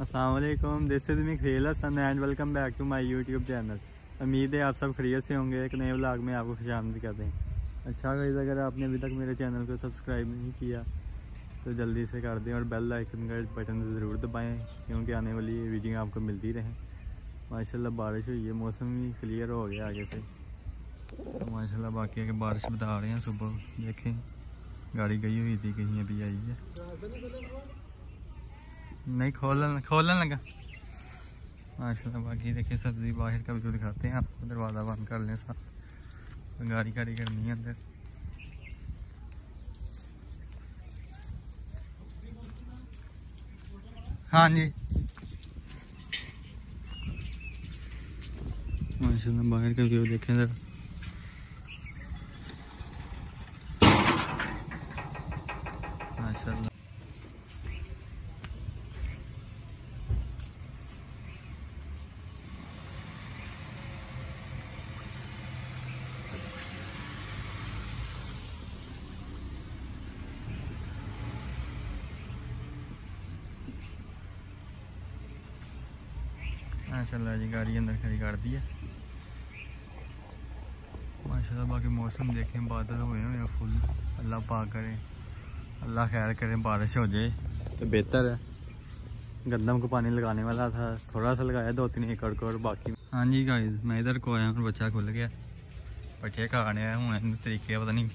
Aslam this is me खेल Hasan and welcome back to my YouTube channel उम्मीद है आप सब खरीत से होंगे, एक नए व्लॉग में आपको खुश आमदी करते हैं। अच्छा गाइज़ अगर आपने अभी तक मेरे चैनल को सब्सक्राइब नहीं किया तो जल्दी से कर दें और बेल आइकन का बटन ज़रूर दबाएँ, क्योंकि आने वाली वीडियो आपको मिलती रहे। माशाल्लाह बारिश हुई है मौसम भी क्लियर हो गया आगे से। तो माशाल्लाह, बाकी आगे बारिश बता रहे हैं, सुबह देखें। गाड़ी गई हुई थी, कहीं अभी आई है। नहीं, खोलन खोलन लगा। माशाल्लाह, बाकी देखिए सब्ज़ी बाहर का भी दिखाते हैं। आपको दरवाज़ा बंद कर लें साथ गाड़ी गाड़ी करनी है अंदर। हाँ जी। माशाल्लाह, बाहर का व्यू देखें जरा माशाल्लाह माशाल्लाह जी, गाड़ी अंदर खड़ी कर दी है। माशाल्लाह, बाकी मौसम देखें, बादल हुए हुए फुल। अल्लाह पा करे, अल्लाह खैर करे, बारिश हो जाए तो बेहतर है। गंदम को पानी लगाने वाला था, थोड़ा सा लगाया, दो तीन एकड़ को और बाकी। हाँ जी गाइस मैं इधर को आया और बच्चा खुल गया। पट्ठे खाने आया हूँ तरीके पता नहीं।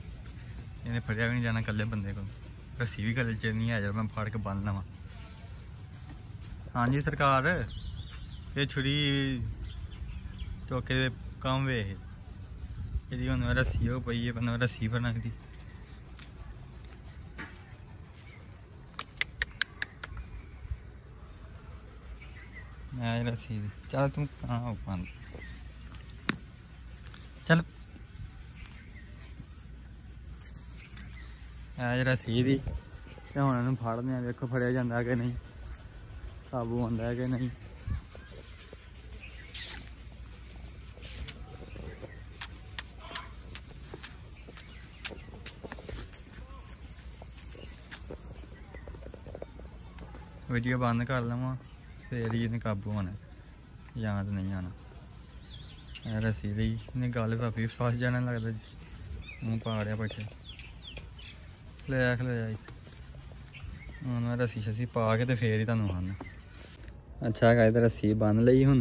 इन्हें फटिया भी नहीं जाना कल बंदे को। रस्सी भी कल च नहीं आ मैं फाड़ के बंद लवा हाँ जी, सरकार। ਇਹ ਛੁਰੀ ਚੌਕੇ ਦੇ ਕੰਮ ਵੇ ਇਹਦੀ ਹੁਣ ਰੱਸੀ ਹੋ ਪਈ ਹੈ ਬਣਾ ਰੱਸੀ ਬਣਾ ਦੀ ਮੈਂ ਰੱਸੀ ਦੀ। ਚੱਲ ਤੂੰ ਕਹਾਂ ਹੋ ਚੱਲ। ਆ ਜਿਹੜਾ ਸੀ ਦੀ। ਤੇ ਹੁਣ ਇਹਨੂੰ ਫੜਦੇ ਆ, ਵੇਖੋ ਫੜਿਆ ਜਾਂਦਾ ਕਿ ਨਹੀਂ। ਕਾਬੂ ਆਉਂਦਾ ਕਿ ਨਹੀਂ। वीडियो बंद कर लवा फिर ही इन्हें काबू होना या तो नहीं आना रसी रही इन्हें गल काफ़ी फस जाने लगता जी मूँह पाड़िया बैठे खलोया खलोया हूँ मैं रस्सी शसी पा के तो फिर ही तुम खाना अच्छा है तो रस्सी बन ली हूँ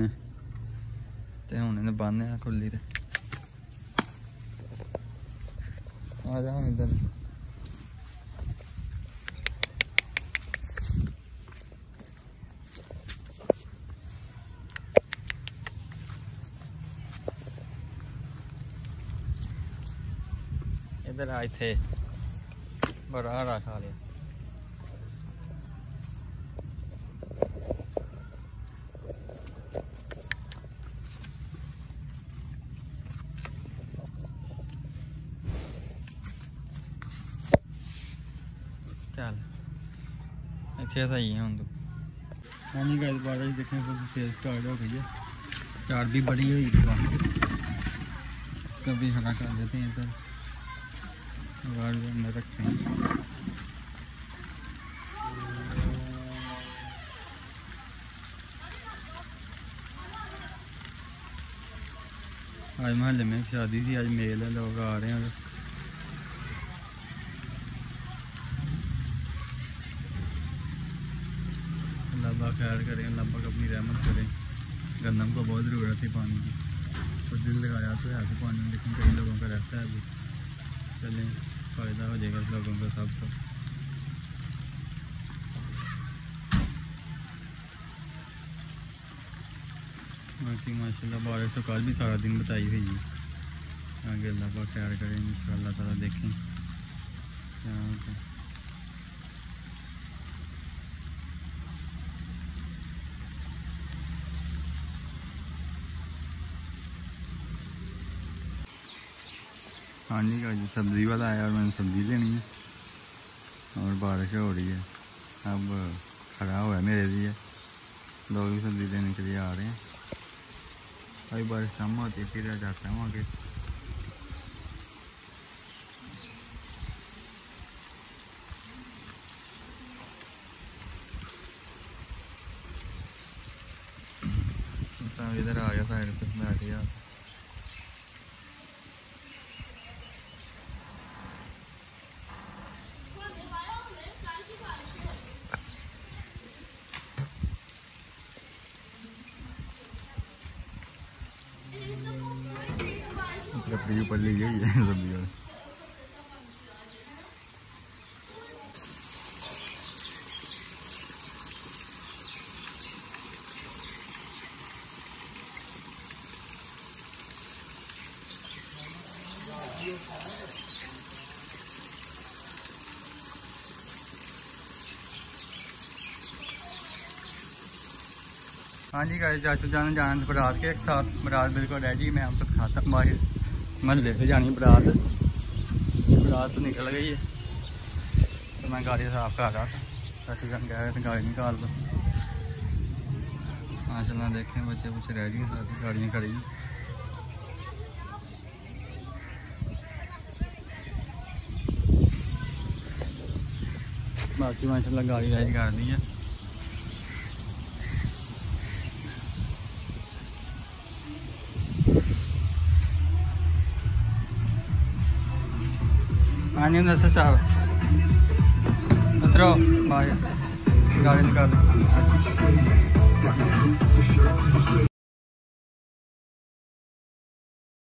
तो हूँ इन्हें बन खुली तो आ जा हम इधर इधर आए थे। बड़ा हरा खा लिया स्टार्ट हो गई है। चार भी बड़ी हुई इसका भी हरा कर देते हैं इधर गाड़ी अंदर रखते हैं आज महल्ले में शादी थी, आज मेल है, लोग आ रहे हैं। अल्लाह खैर करें, अल्लाह अपनी रहमत करें। गंदम को बहुत ज़रूरत थी पानी की। तो दिल लगाया तो है पानी में लेकिन कई लोगों का रहता है अभी। चलें। फ़ायदा हो जाएगा लोगों को तो। बाकी माशा बारिश तो कल भी सारा दिन बताई हुई है। आगे अल्लाह पाक खैर करें इन ताला देखें। क्या होता है? आंटी का, जो सब्ज़ी वाला आया और मैंने सब्ज़ी लेनी है। और बारिश हो रही है। अब खड़ा हुआ है मेरे लिए। लोग भी सब्ज़ी लेने के लिए आ रहे हैं। अभी बारिश कम होती है, फिर जाता हूँ आगे। इधर आ गया साइड पर बैठ गया। गई है हाँ जी गाइस चाचू जान जाना था बरात के एक साथ बरात बिल्कुल रेडी मैं हम तो खाता बाहर महल्ले से जानी बरात। बरात तो निकल गई है। तो मैं गाड़ी साफ़ कर रहा था। जान कह रहे थे गाड़ी निकाल दो। हाँ चलना देखें बच्चे बच्चे रह हैं सारी गाड़ियाँ खड़ी बाकी माशाल्लाह गाड़ी रेडी कर दी है। हाँ जी दस साहब उतरो बाहर गाड़ी निकाल